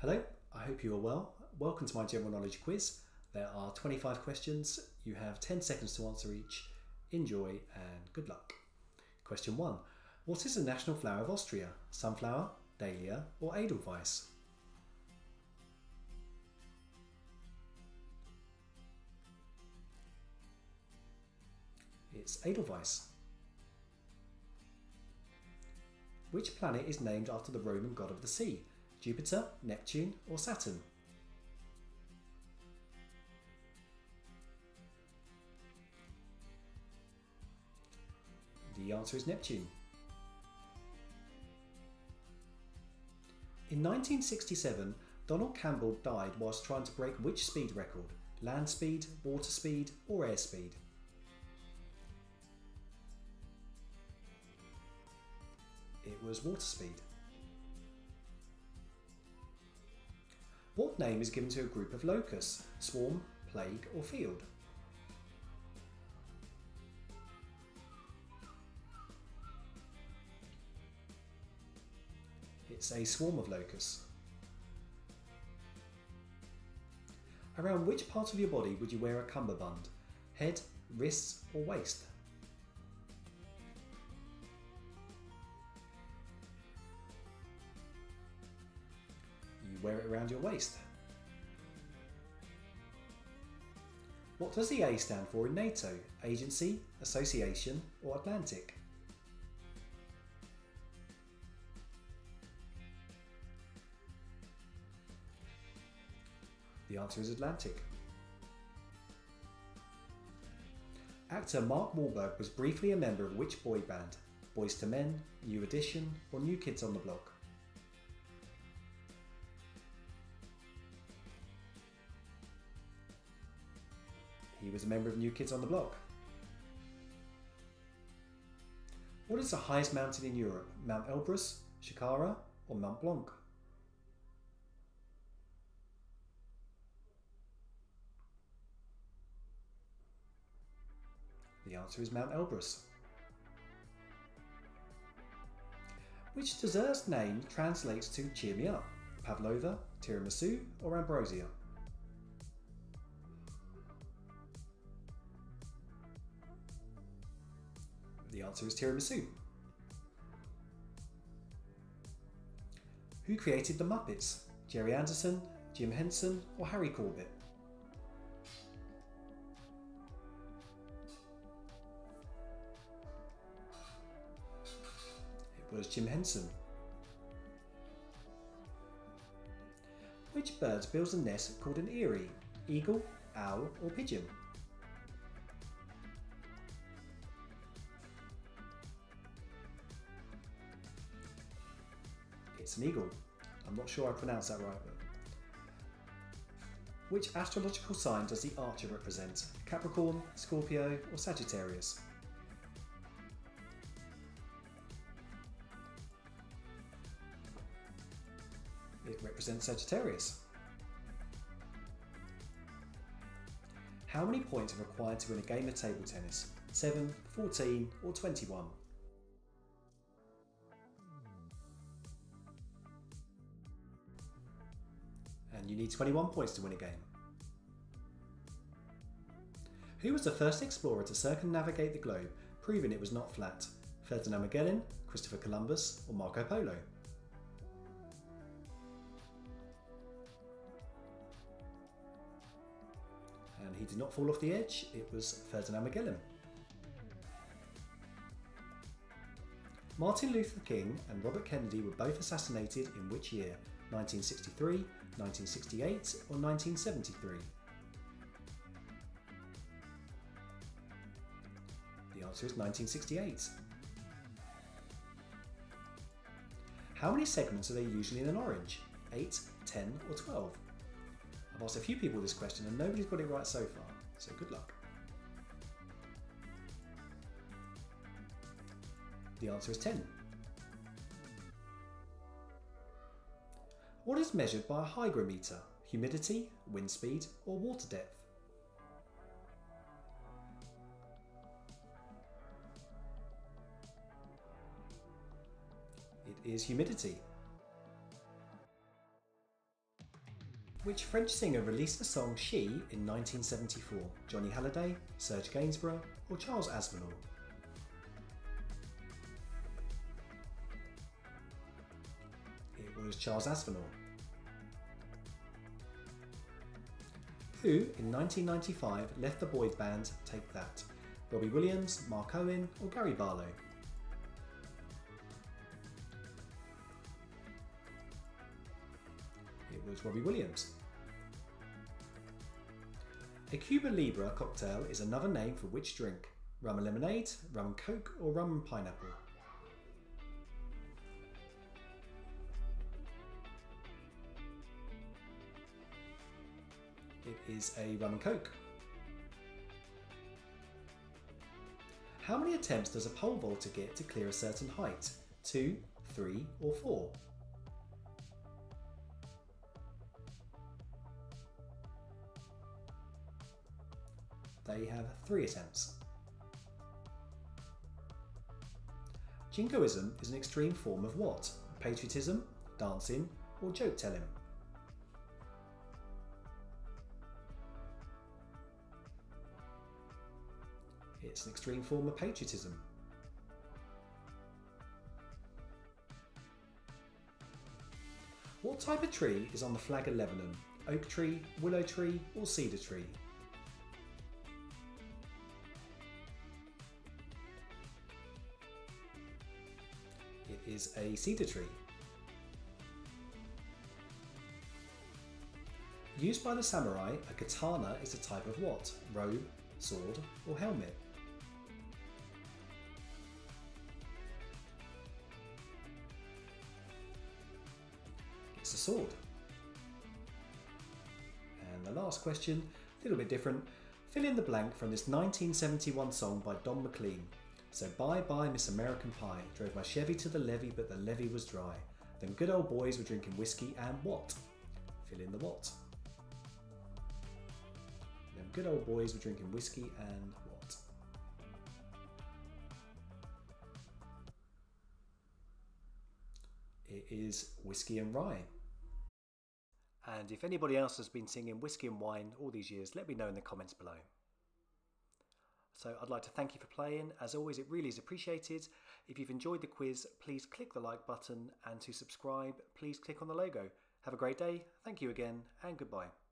Hello, I hope you are well. Welcome to my general knowledge quiz. There are 25 questions. You have 10 seconds to answer each. Enjoy and good luck. Question 1. What is the national flower of Austria? Sunflower, dahlia, or edelweiss? It's edelweiss. Which planet is named after the Roman god of the sea? Jupiter, Neptune, or Saturn? The answer is Neptune. In 1967, Donald Campbell died whilst trying to break which speed record? Land speed, water speed, or air speed? It was water speed. What name is given to a group of locusts? Swarm, plague, or field? It's a swarm of locusts. Around which part of your body would you wear a cummerbund? Head, wrists, or waist? Wear it around your waist. What does the A stand for in NATO? Agency, Association, or Atlantic? The answer is Atlantic. Actor Mark Wahlberg was briefly a member of which boy band? Boyz II Men, New Edition, or New Kids on the Block? He was a member of New Kids on the Block. What is the highest mountain in Europe? Mount Elbrus, Shkhara, or Mount Blanc? The answer is Mount Elbrus. Which dessert's name translates to cheer me up? Pavlova, tiramisu, or ambrosia? The answer is tiramisu. Who created the Muppets? Gerry Anderson, Jim Henson, or Harry Corbett? It was Jim Henson. Which bird builds a nest called an eyrie? Eagle, owl, or pigeon? I'm not sure I pronounced that right. Which astrological sign does the archer represent? Capricorn, Scorpio, or Sagittarius? It represents Sagittarius. How many points are required to win a game of table tennis? 7, 14, or 21? And you need 21 points to win a game. Who was the first explorer to circumnavigate the globe, proving it was not flat? Ferdinand Magellan, Christopher Columbus, or Marco Polo? and he did not fall off the edge, it was Ferdinand Magellan. Martin Luther King and Robert Kennedy were both assassinated in which year? 1963, 1968, or 1973? The answer is 1968. How many segments are there usually in an orange? 8, 10, or 12? I've asked a few people this question and nobody's got it right so far, so good luck. The answer is 10. What is measured by a hygrometer? Humidity, wind speed, or water depth? It is humidity. Which French singer released the song She in 1974? Johnny Hallyday, Serge Gainsbourg, or Charles Aznavour? It was Charles Aznavour. Who, in 1995, left the boys band Take That? Robbie Williams, Mark Owen, or Gary Barlow? It was Robbie Williams. A Cuba Libre cocktail is another name for which drink? Rum and lemonade, rum coke, or rum pineapple? It is a rum and coke. How many attempts does a pole vaulter get to clear a certain height? Two, three, or four? They have three attempts. Jingoism is an extreme form of what? Patriotism, dancing, or joke telling? It's an extreme form of patriotism. What type of tree is on the flag of Lebanon? Oak tree, willow tree, or cedar tree? It is a cedar tree. Used by the samurai, a katana is a type of what? Robe, sword, or helmet? It's a sword. And the last question, a little bit different. Fill in the blank from this 1971 song by Don McLean. So bye bye Miss American Pie. Drove my Chevy to the levee, but the levee was dry. Then good old boys were drinking whiskey and what? Fill in the what. Them good old boys were drinking whiskey and what? It is whiskey and rye. And if anybody else has been singing whiskey and wine all these years, let me know in the comments below. So I'd like to thank you for playing. As always, it really is appreciated. If you've enjoyed the quiz, please click the like button and to subscribe, please click on the logo. Have a great day. Thank you again and goodbye.